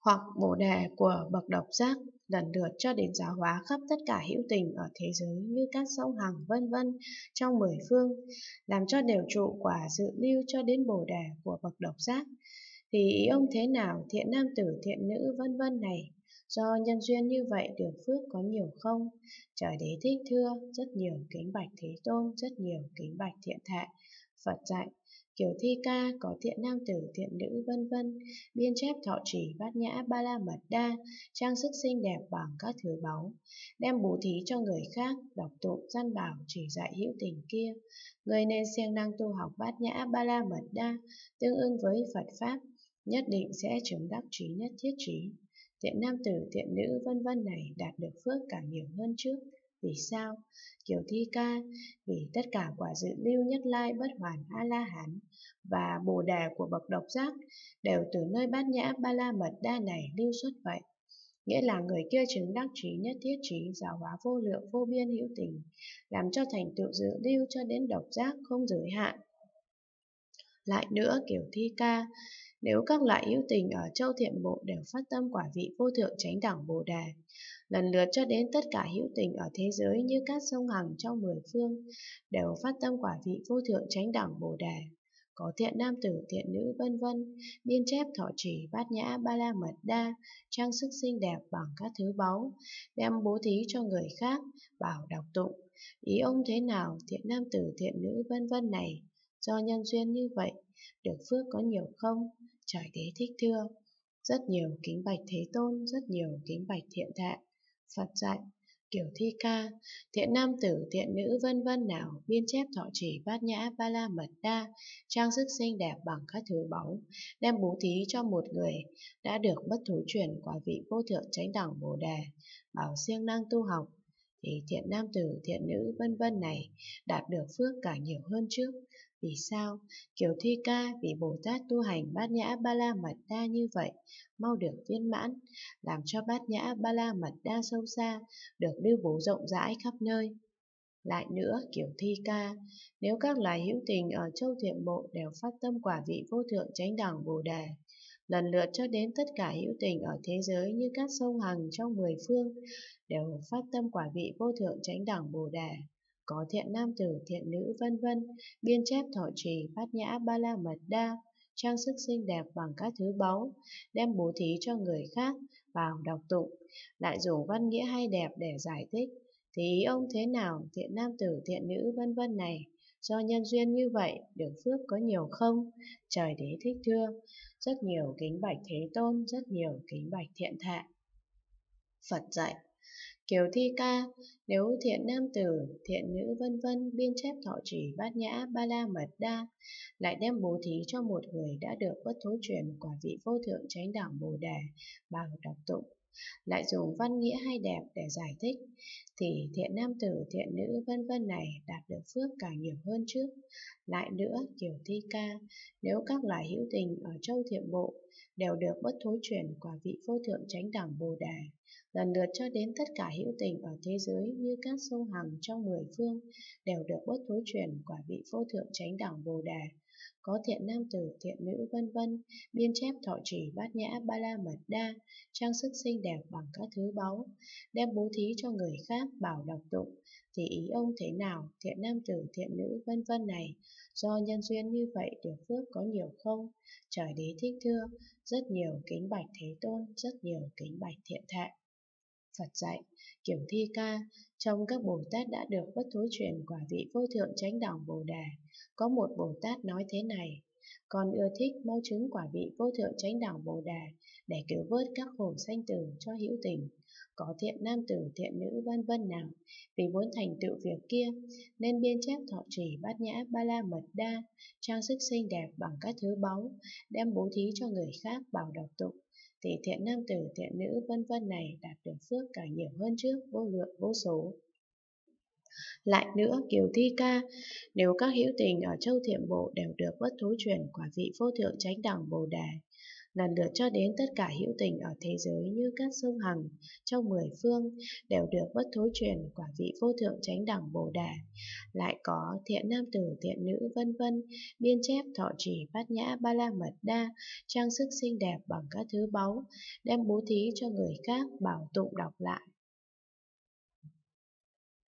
hoặc bồ đề của bậc độc giác lần lượt cho đến giáo hóa khắp tất cả hữu tình ở thế giới như các sông hằng vân vân trong mười phương, làm cho đều trụ quả dự lưu cho đến bồ đề của bậc độc giác. Thì ý ông thế nào thiện nam tử thiện nữ vân vân này, do nhân duyên như vậy được phước có nhiều không? Trời đế thích thưa, rất nhiều kính bạch thế tôn, rất nhiều kính bạch thiện thệ. Phật dạy, kiểu thi ca có thiện nam tử thiện nữ vân vân. Biên chép thọ trì bát nhã ba la mật đa. Trang sức xinh đẹp bằng các thứ báu. Đem bố thí cho người khác đọc tụng gian bảo chỉ dạy hữu tình kia. Người nên siêng năng tu học bát nhã ba la mật đa tương ưng với phật pháp nhất định sẽ chứng đắc trí nhất thiết trí. Thiện nam tử thiện nữ vân vân này đạt được phước càng nhiều hơn trước vì sao? Kiểu thi ca, vì tất cả quả dự lưu nhất lai bất hoàn A-la-hán và bồ đề của bậc độc giác đều từ nơi bát nhã ba la mật đa này lưu xuất vậy. Nghĩa là người kia chứng đắc trí nhất thiết trí giáo hóa vô lượng vô biên hữu tình, làm cho thành tựu dự lưu cho đến độc giác không giới hạn. Lại nữa kiểu thi ca, nếu các loại hữu tình ở châu thiện bộ đều phát tâm quả vị vô thượng chánh đẳng bồ đề, lần lượt cho đến tất cả hữu tình ở thế giới như các sông hằng trong mười phương, đều phát tâm quả vị vô thượng chánh đẳng bồ đề. Có thiện nam tử, thiện nữ vân vân, biên chép thọ trì bát nhã ba la mật đa, trang sức xinh đẹp bằng các thứ báu, đem bố thí cho người khác, bảo đọc tụng. Ý ông thế nào, thiện nam tử, thiện nữ vân vân này, do nhân duyên như vậy, được phước có nhiều không? Trời đế thích thưa. Rất nhiều kính bạch thế tôn, rất nhiều kính bạch thiện thạ. Phật dạy, kiểu thi ca, thiện nam tử, thiện nữ vân vân nào, biên chép thọ chỉ bát nhã ba la mật đa, trang sức xinh đẹp bằng các thứ báu, đem bố thí cho một người đã được bất thối chuyển quả vị vô thượng chánh đẳng bồ đề, bảo siêng năng tu học, thì thiện nam tử, thiện nữ vân vân này đạt được phước cả nhiều hơn trước. Vì sao? Kiểu thi ca vì Bồ Tát tu hành bát nhã ba la mật đa như vậy, mau được viên mãn, làm cho bát nhã ba la mật đa sâu xa, được lưu bố rộng rãi khắp nơi. Lại nữa, kiểu thi ca, nếu các loài hữu tình ở châu thiện bộ đều phát tâm quả vị vô thượng chánh đẳng Bồ Đề, lần lượt cho đến tất cả hữu tình ở thế giới như các sông hằng trong mười phương, đều phát tâm quả vị vô thượng chánh đẳng Bồ Đề, có thiện nam tử, thiện nữ vân vân, biên chép thọ trì, phát nhã ba la mật đa, trang sức xinh đẹp bằng các thứ báu, đem bố thí cho người khác, vào đọc tụng, lại dùng văn nghĩa hay đẹp để giải thích, thì ý ông thế nào, thiện nam tử, thiện nữ vân vân này, do nhân duyên như vậy, được phước có nhiều không? Trời đế thích thưa, rất nhiều kính bạch thế tôn, rất nhiều kính bạch thiện thệ. Phật dạy, Kiều thi ca, nếu thiện nam tử, thiện nữ vân vân biên chép thọ trì bát nhã ba la mật đa, lại đem bố thí cho một người đã được bất thối truyền quả vị vô thượng chánh đẳng bồ đề bằng đọc tụng, lại dùng văn nghĩa hay đẹp để giải thích, thì thiện nam tử, thiện nữ vân vân này đạt được phước càng nhiều hơn trước. Lại nữa, kiểu thi ca, nếu các loài hữu tình ở châu thiện bộ đều được bất thối chuyển quả vị vô thượng chánh đẳng bồ đề, lần lượt cho đến tất cả hữu tình ở thế giới như các sông hằng trong mười phương đều được bất thối chuyển quả vị vô thượng chánh đẳng bồ đề có thiện nam tử, thiện nữ vân vân, biên chép thọ trì bát nhã ba la mật đa, trang sức sinh xinh đẹp bằng các thứ báu, đem bố thí cho người khác bảo đọc tụng, thì ý ông thế nào, thiện nam tử, thiện nữ vân vân này, do nhân duyên như vậy được phước có nhiều không? Trời đế thích thưa, rất nhiều kính bạch thế tôn, rất nhiều kính bạch thiện thệ. Phật dạy, kiểu thi ca, trong các Bồ Tát đã được bất thối truyền quả vị vô thượng chánh đẳng Bồ Đề, có một Bồ Tát nói thế này, con ưa thích mau chứng quả vị vô thượng chánh đẳng Bồ Đề để cứu vớt các khổ sanh tử cho hữu tình. Có thiện nam tử, thiện nữ vân vân nào, vì muốn thành tựu việc kia, nên biên chép thọ trì bát nhã ba la mật đa, trang sức xinh đẹp bằng các thứ báu, đem bố thí cho người khác bảo đọc tụng thì thiện nam tử, thiện nữ vân vân này đạt được phước càng nhiều hơn trước vô lượng vô số. Lại nữa, Kiều Thi Ca, nếu các hữu tình ở châu thiện bộ đều được bất thối truyền quả vị vô thượng chánh đẳng Bồ Đề, lần lượt cho đến tất cả hữu tình ở thế giới như các sông Hằng trong mười phương đều được bất thối truyền quả vị vô thượng chánh đẳng Bồ Đề. Lại có thiện nam tử, thiện nữ vân vân, biên chép thọ trì bát nhã ba la mật đa, trang sức xinh đẹp bằng các thứ báu, đem bố thí cho người khác bảo tụng đọc lại